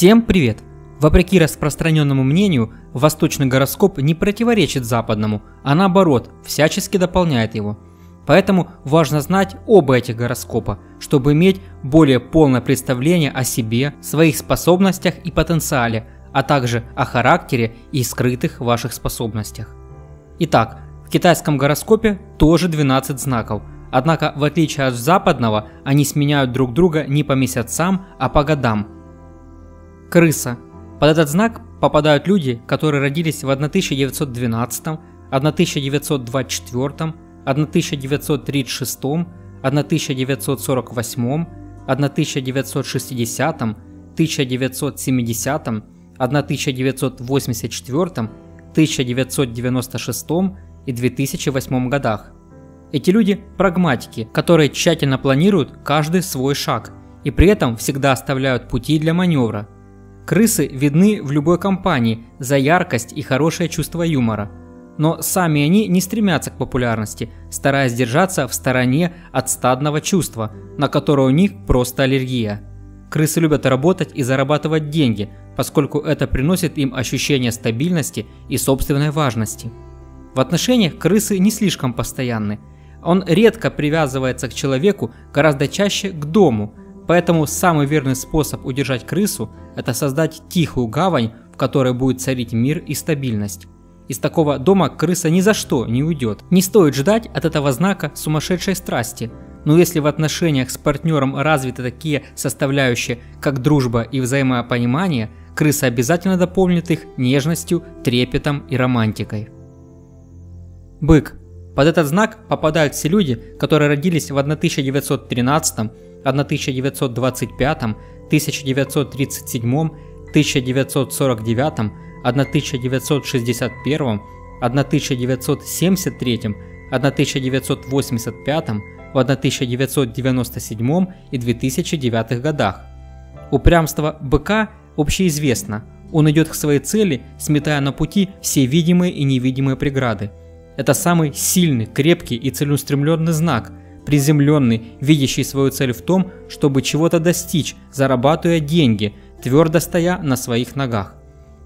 Всем привет! Вопреки распространенному мнению, восточный гороскоп не противоречит западному, а наоборот, всячески дополняет его. Поэтому важно знать оба этих гороскопа, чтобы иметь более полное представление о себе, своих способностях и потенциале, а также о характере и скрытых ваших способностях. Итак, в китайском гороскопе тоже 12 знаков, однако в отличие от западного, они сменяют друг друга не по месяцам, а по годам – Крыса. Под этот знак попадают люди, которые родились в 1912, 1924, 1936, 1948, 1960, 1970, 1984, 1996 и 2008 годах. Эти люди – прагматики, которые тщательно планируют каждый свой шаг и при этом всегда оставляют пути для маневра – Крысы видны в любой компании за яркость и хорошее чувство юмора. Но сами они не стремятся к популярности, стараясь держаться в стороне от стадного чувства, на которое у них просто аллергия. Крысы любят работать и зарабатывать деньги, поскольку это приносит им ощущение стабильности и собственной важности. В отношениях крысы не слишком постоянны. Он редко привязывается к человеку, гораздо чаще к дому, Поэтому самый верный способ удержать крысу – это создать тихую гавань, в которой будет царить мир и стабильность. Из такого дома крыса ни за что не уйдет. Не стоит ждать от этого знака сумасшедшей страсти. Но если в отношениях с партнером развиты такие составляющие, как дружба и взаимопонимание, крыса обязательно дополнит их нежностью, трепетом и романтикой. Бык. Под этот знак попадают все люди, которые родились в 1913 1925, 1937, 1949, 1961, 1973, 1985, в 1997 и 2009 годах. Упрямство быка общеизвестно. Он идет к своей цели, сметая на пути все видимые и невидимые преграды. Это самый сильный, крепкий и целеустремленный знак, приземленный, видящий свою цель в том, чтобы чего-то достичь, зарабатывая деньги, твердо стоя на своих ногах.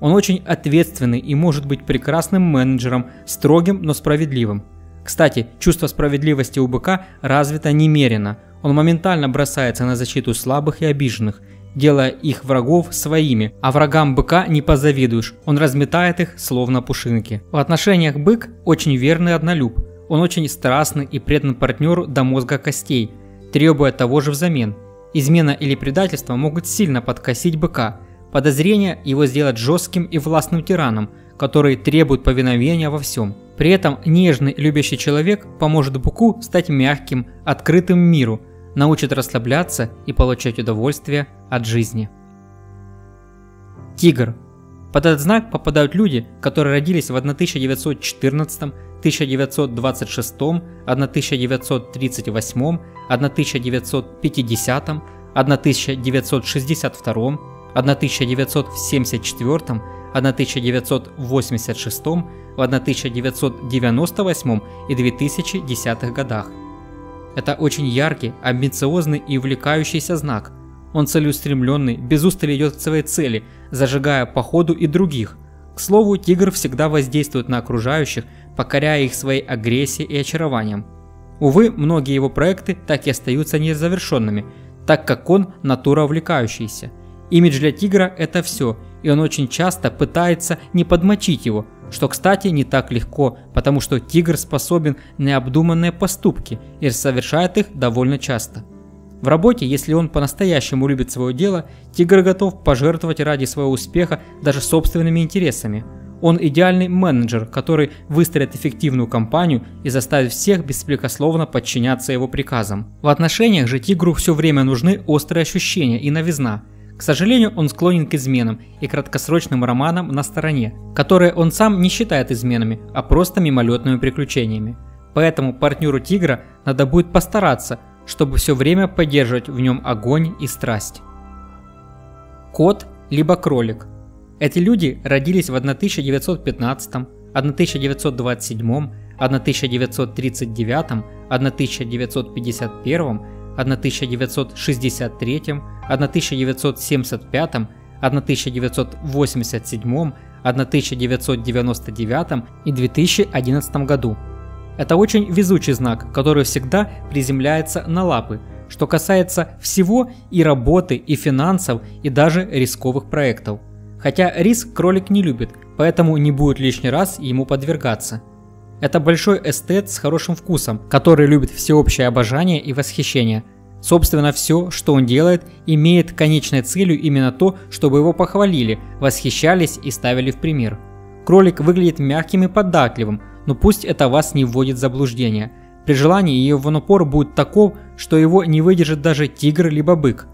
Он очень ответственный и может быть прекрасным менеджером, строгим, но справедливым. Кстати, чувство справедливости у быка развито немерено. Он моментально бросается на защиту слабых и обиженных, делая их врагов своими, а врагам быка не позавидуешь, он разметает их словно пушинки. В отношениях бык очень верный однолюб, он очень страстный и предан партнеру до мозга костей, требуя того же взамен. Измена или предательство могут сильно подкосить быка. Подозрение его сделать жестким и властным тираном, который требует повиновения во всем. При этом нежный любящий человек поможет быку стать мягким, открытым миру, научит расслабляться и получать удовольствие от жизни. Тигр. Под этот знак попадают люди, которые родились в 1914 1926, 1938, 1950, 1962, 1974, 1986, в 1998 и 2010 годах. Это очень яркий, амбициозный и увлекающийся знак. Он целеустремленный, без устали идет к своей цели, зажигая по ходу и других. К слову, тигр всегда воздействует на окружающих покоряя их своей агрессией и очарованием. Увы, многие его проекты так и остаются незавершенными, так как он натура увлекающаяся. Имидж для тигра – это все, и он очень часто пытается не подмочить его, что, кстати, не так легко, потому что тигр способен на необдуманные поступки и совершает их довольно часто. В работе, если он по-настоящему любит свое дело, тигр готов пожертвовать ради своего успеха даже собственными интересами – он идеальный менеджер, который выстроит эффективную компанию и заставит всех беспрекословно подчиняться его приказам. В отношениях же тигру все время нужны острые ощущения и новизна. К сожалению, он склонен к изменам и краткосрочным романам на стороне, которые он сам не считает изменами, а просто мимолетными приключениями. Поэтому партнеру тигра надо будет постараться, чтобы все время поддерживать в нем огонь и страсть. Кот либо кролик – эти люди родились в 1915, 1927, 1939, 1951, 1963, 1975, 1987, 1999 и 2011 году. Это очень везучий знак, который всегда приземляется на лапы, что касается всего и работы, и финансов, и даже рисковых проектов. Хотя риск кролик не любит, поэтому не будет лишний раз ему подвергаться. Это большой эстет с хорошим вкусом, который любит всеобщее обожание и восхищение. Собственно, все, что он делает, имеет конечной целью именно то, чтобы его похвалили, восхищались и ставили в пример. Кролик выглядит мягким и податливым, но пусть это вас не вводит в заблуждение. При желании его напор будет таков, что его не выдержит даже тигр либо бык.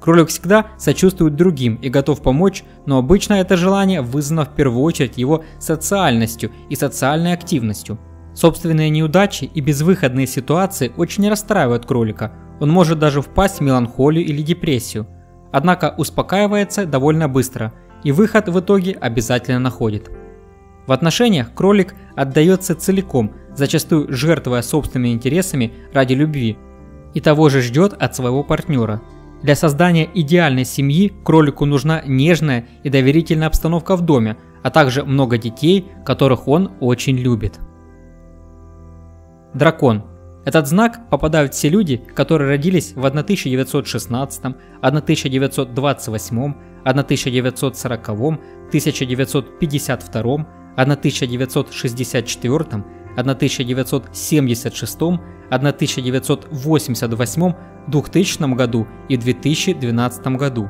Кролик всегда сочувствует другим и готов помочь, но обычно это желание вызвано в первую очередь его социальностью и социальной активностью. Собственные неудачи и безвыходные ситуации очень расстраивают кролика, он может даже впасть в меланхолию или депрессию. Однако успокаивается довольно быстро и выход в итоге обязательно находит. В отношениях кролик отдается целиком, зачастую жертвуя собственными интересами ради любви, и того же ждет от своего партнера – для создания идеальной семьи кролику нужна нежная и доверительная обстановка в доме, а также много детей, которых он очень любит. Дракон. Этот знак попадают все люди, которые родились в 1916, 1928, 1940, 1952, 1964, 1976, 1988, 2000 году и 2012 году.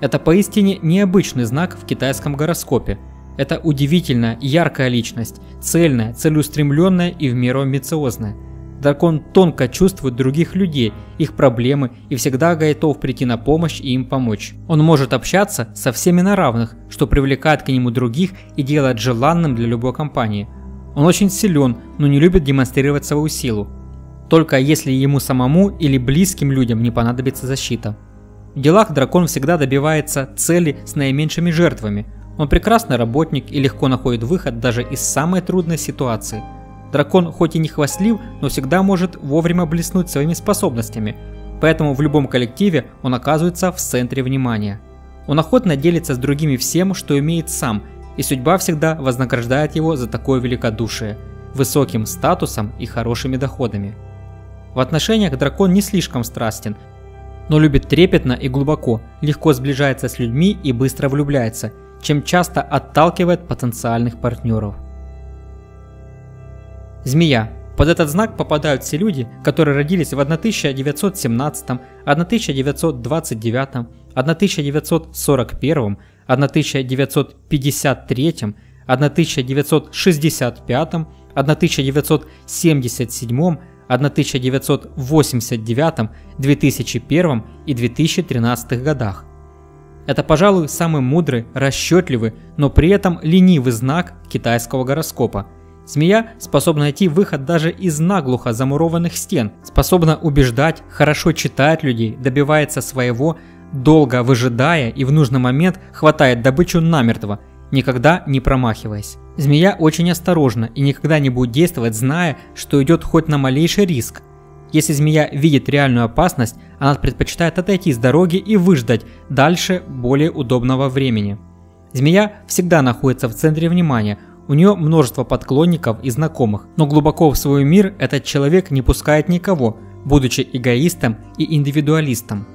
Это поистине необычный знак в китайском гороскопе. Это удивительная, яркая личность, цельная, целеустремленная и в меру амбициозная. Дракон тонко чувствует других людей, их проблемы и всегда готов прийти на помощь и им помочь. Он может общаться со всеми на равных, что привлекает к нему других и делает желанным для любой компании. Он очень силен, но не любит демонстрировать свою силу только если ему самому или близким людям не понадобится защита. В делах дракон всегда добивается цели с наименьшими жертвами. Он прекрасный работник и легко находит выход даже из самой трудной ситуации. Дракон хоть и не хвастлив, но всегда может вовремя блеснуть своими способностями, поэтому в любом коллективе он оказывается в центре внимания. Он охотно делится с другими всем, что имеет сам, и судьба всегда вознаграждает его за такое великодушие, высоким статусом и хорошими доходами. В отношениях дракон не слишком страстен, но любит трепетно и глубоко, легко сближается с людьми и быстро влюбляется, чем часто отталкивает потенциальных партнеров. Змея. Под этот знак попадают все люди, которые родились в 1917, 1929, 1941, 1953, 1965, 1977, 1989, 2001 и 2013 годах. Это, пожалуй, самый мудрый, расчетливый, но при этом ленивый знак китайского гороскопа. Змея способна найти выход даже из наглухо замурованных стен, способна убеждать, хорошо читает людей, добивается своего, долго выжидая и в нужный момент хватает добычу намертво, никогда не промахиваясь. Змея очень осторожна и никогда не будет действовать, зная, что идет хоть на малейший риск. Если змея видит реальную опасность, она предпочитает отойти с дороги и выждать дальше более удобного времени. Змея всегда находится в центре внимания, у нее множество подклонников и знакомых, но глубоко в свой мир этот человек не пускает никого, будучи эгоистом и индивидуалистом.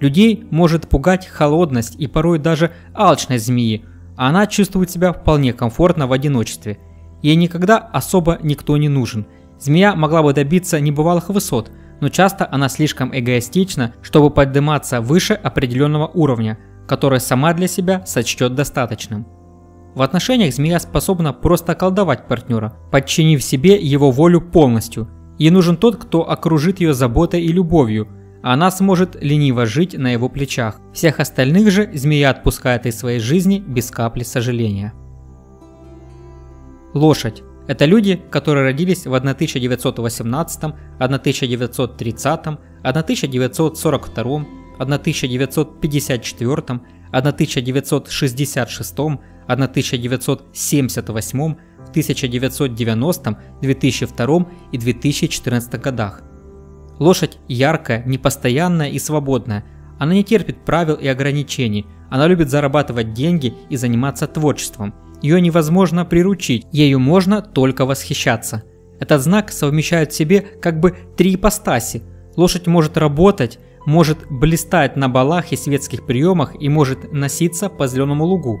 Людей может пугать холодность и порой даже алчность змеи, а она чувствует себя вполне комфортно в одиночестве. Ей никогда особо никто не нужен. Змея могла бы добиться небывалых высот, но часто она слишком эгоистична, чтобы подниматься выше определенного уровня, который сама для себя сочтет достаточным. В отношениях змея способна просто колдовать партнера, подчинив себе его волю полностью. Ей нужен тот, кто окружит ее заботой и любовью – она сможет лениво жить на его плечах. Всех остальных же змея отпускает из своей жизни без капли сожаления. Лошадь. Это люди, которые родились в 1918, 1930, 1942, 1954, 1966, 1978, 1990, 2002 и 2014 годах. Лошадь яркая, непостоянная и свободная. Она не терпит правил и ограничений. Она любит зарабатывать деньги и заниматься творчеством. Ее невозможно приручить, ею можно только восхищаться. Этот знак совмещает в себе как бы три ипостаси. Лошадь может работать, может блистать на балах и светских приемах и может носиться по зеленому лугу.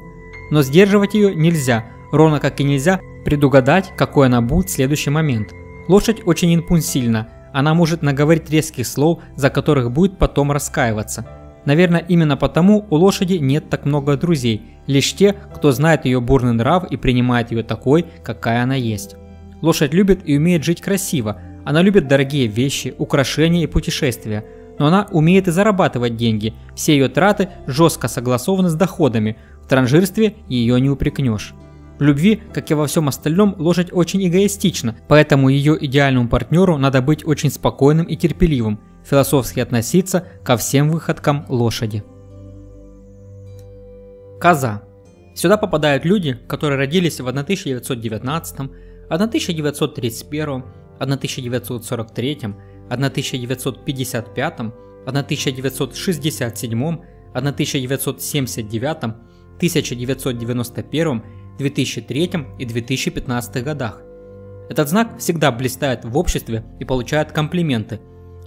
Но сдерживать ее нельзя, ровно как и нельзя предугадать, какой она будет в следующий момент. Лошадь очень импульсивна, она может наговорить резких слов, за которых будет потом раскаиваться. Наверное, именно потому у лошади нет так много друзей, лишь те, кто знает ее бурный нрав и принимает ее такой, какая она есть. Лошадь любит и умеет жить красиво, она любит дорогие вещи, украшения и путешествия, но она умеет и зарабатывать деньги, все ее траты жестко согласованы с доходами, в транжирстве ее не упрекнешь. В любви, как и во всем остальном, лошадь очень эгоистична, поэтому ее идеальному партнеру надо быть очень спокойным и терпеливым, философски относиться ко всем выходкам лошади. Коза. Сюда попадают люди, которые родились в 1919, 1931, 1943, 1955, 1967, 1979, 1991, 2003 и 2015 годах. Этот знак всегда блистает в обществе и получает комплименты.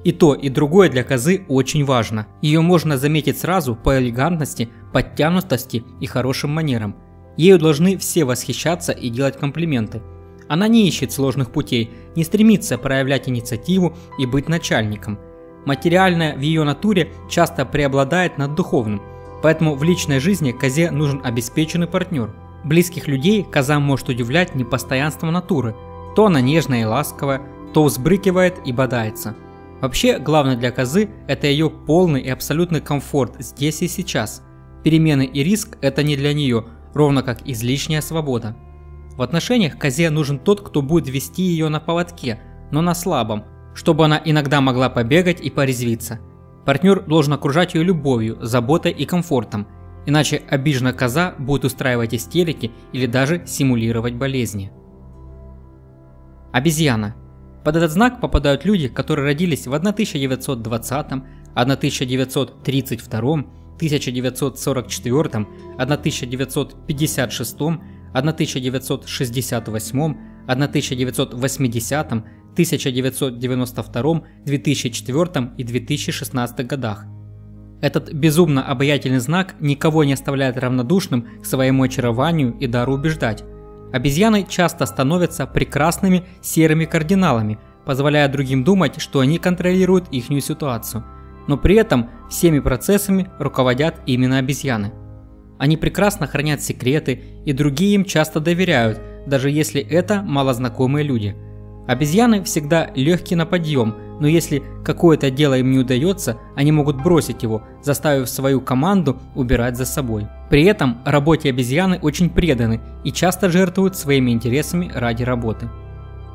И то, и другое для козы очень важно. Ее можно заметить сразу по элегантности, подтянутости и хорошим манерам. Ею должны все восхищаться и делать комплименты. Она не ищет сложных путей, не стремится проявлять инициативу и быть начальником. Материальное в ее натуре часто преобладает над духовным, поэтому в личной жизни козе нужен обеспеченный партнер – Близких людей коза может удивлять непостоянством натуры. То она нежная и ласковая, то взбрыкивает и бодается. Вообще, главное для козы – это ее полный и абсолютный комфорт здесь и сейчас. Перемены и риск – это не для нее, ровно как излишняя свобода. В отношениях козе нужен тот, кто будет вести ее на поводке, но на слабом, чтобы она иногда могла побегать и порезвиться. Партнер должен окружать ее любовью, заботой и комфортом – Иначе обиженная коза будет устраивать истерики или даже симулировать болезни. Обезьяна. Под этот знак попадают люди, которые родились в 1920, 1932, 1944, 1956, 1968, 1980, 1992, 2004 и 2016 годах – этот безумно обаятельный знак никого не оставляет равнодушным к своему очарованию и дару убеждать. Обезьяны часто становятся прекрасными серыми кардиналами, позволяя другим думать, что они контролируют их ситуацию. Но при этом всеми процессами руководят именно обезьяны. Они прекрасно хранят секреты, и другие им часто доверяют, даже если это малознакомые люди. Обезьяны всегда легкие на подъем – но если какое-то дело им не удается, они могут бросить его, заставив свою команду убирать за собой. При этом работе обезьяны очень преданы и часто жертвуют своими интересами ради работы.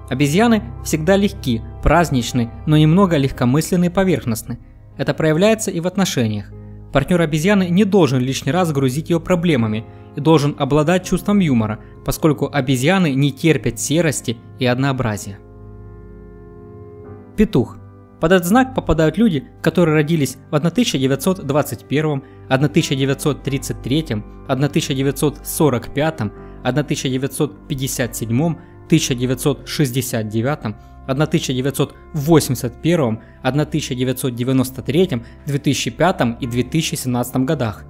Обезьяны всегда легки, праздничны, но немного легкомысленны и поверхностны. Это проявляется и в отношениях. Партнер обезьяны не должен лишний раз грузить ее проблемами и должен обладать чувством юмора, поскольку обезьяны не терпят серости и однообразия. Петух. Под этот знак попадают люди, которые родились в 1921, 1933, 1945, 1957, 1969, 1981, 1993, 2005 и 2017 годах.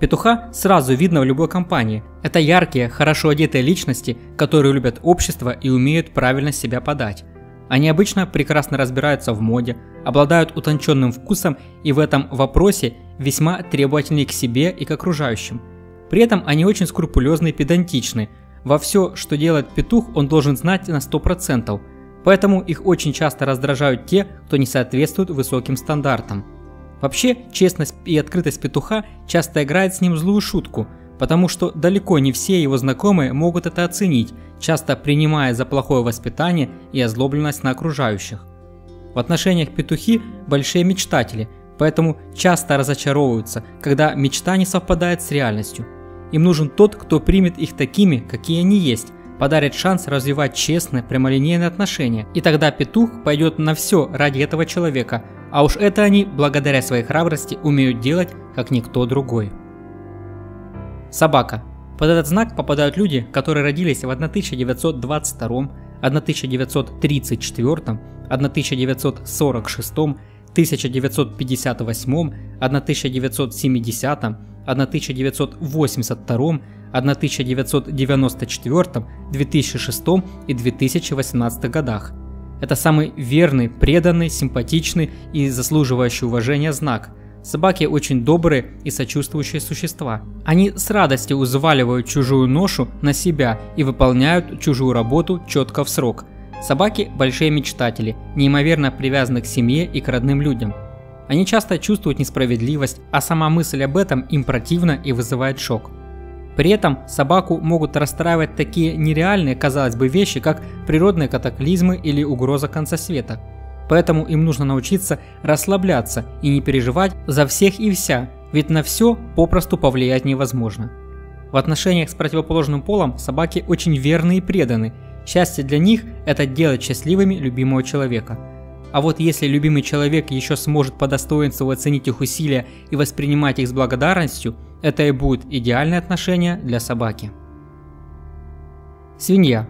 Петуха сразу видно в любой компании. Это яркие, хорошо одетые личности, которые любят общество и умеют правильно себя подать. Они обычно прекрасно разбираются в моде, обладают утонченным вкусом и в этом вопросе весьма требовательны к себе и к окружающим. При этом они очень скрупулезны и педантичны. Во все, что делает петух, он должен знать на 100%, поэтому их очень часто раздражают те, кто не соответствует высоким стандартам. Вообще, честность и открытость петуха часто играет с ним злую шутку – потому что далеко не все его знакомые могут это оценить, часто принимая за плохое воспитание и озлобленность на окружающих. В отношениях петухи большие мечтатели, поэтому часто разочаровываются, когда мечта не совпадает с реальностью. Им нужен тот, кто примет их такими, какие они есть, подарит шанс развивать честные, прямолинейные отношения, и тогда петух пойдет на все ради этого человека, а уж это они, благодаря своей храбрости, умеют делать, как никто другой. Собака. Под этот знак попадают люди, которые родились в 1922, 1934, 1946, 1958, 1970, 1982, 1994, 2006 и 2018 годах. Это самый верный, преданный, симпатичный и заслуживающий уважения знак. Собаки очень добрые и сочувствующие существа. Они с радостью взваливают чужую ношу на себя и выполняют чужую работу четко в срок. Собаки – большие мечтатели, неимоверно привязаны к семье и к родным людям. Они часто чувствуют несправедливость, а сама мысль об этом им противна и вызывает шок. При этом собаку могут расстраивать такие нереальные, казалось бы, вещи, как природные катаклизмы или угроза конца света. Поэтому им нужно научиться расслабляться и не переживать за всех и вся, ведь на все попросту повлиять невозможно. В отношениях с противоположным полом собаки очень верны и преданы. Счастье для них – это делать счастливыми любимого человека. А вот если любимый человек еще сможет по достоинству оценить их усилия и воспринимать их с благодарностью – это и будет идеальное отношение для собаки. Свинья.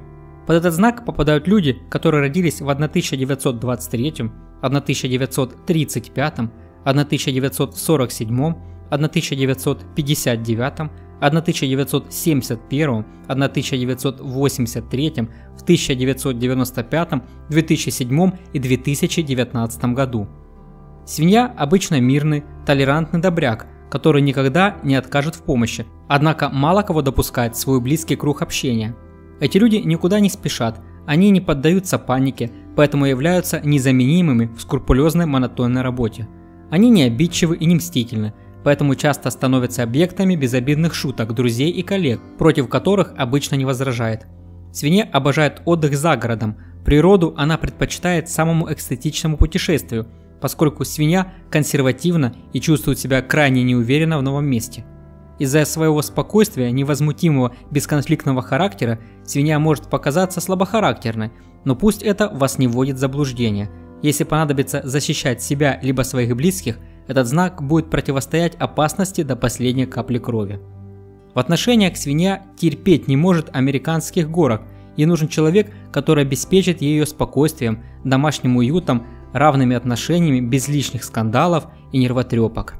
Под этот знак попадают люди, которые родились в 1923, 1935, 1947, 1959, 1971, 1983, в 1995, 2007 и 2019 году. Свинья обычно мирный, толерантный добряк, который никогда не откажет в помощи, однако мало кого допускает в свой близкий круг общения. Эти люди никуда не спешат, они не поддаются панике, поэтому являются незаменимыми в скрупулезной монотонной работе. Они не обидчивы и не мстительны, поэтому часто становятся объектами безобидных шуток друзей и коллег, против которых обычно не возражает. Свинья обожает отдых за городом, природу она предпочитает самому эстетичному путешествию – поскольку свинья консервативна и чувствует себя крайне неуверенно в новом месте. Из-за своего спокойствия, невозмутимого, бесконфликтного характера, свинья может показаться слабохарактерной, но пусть это вас не вводит в заблуждение. Если понадобится защищать себя либо своих близких, этот знак будет противостоять опасности до последней капли крови. В отношениях свинья терпеть не может американских горок, ей нужен человек, который обеспечит ее спокойствием, домашним уютом, равными отношениями без лишних скандалов и нервотрепок.